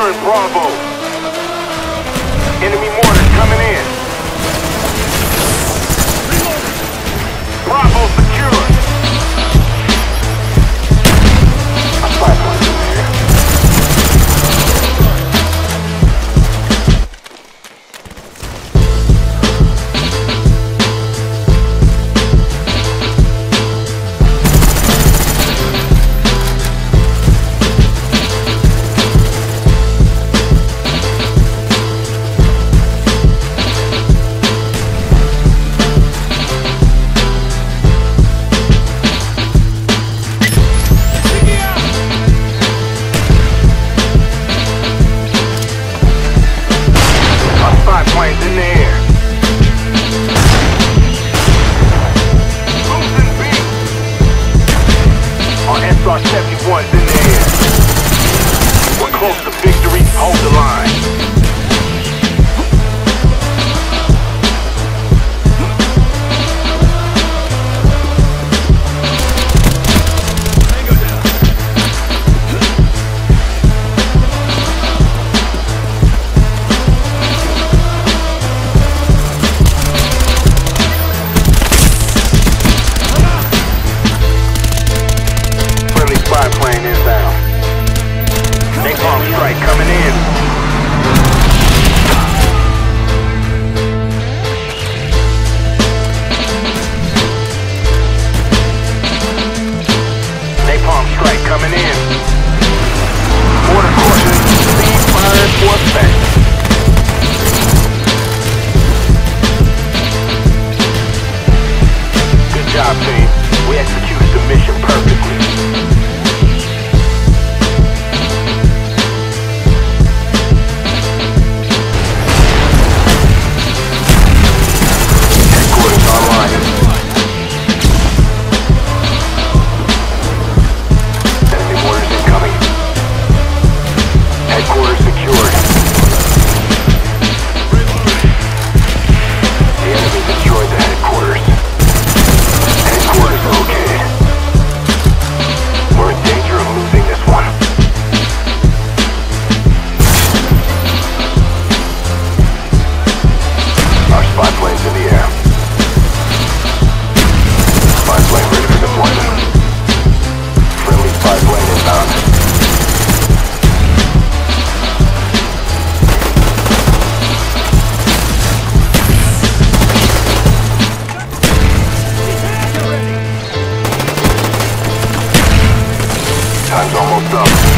securing Bravo. Enemy mortar coming in. I point the name. Well done.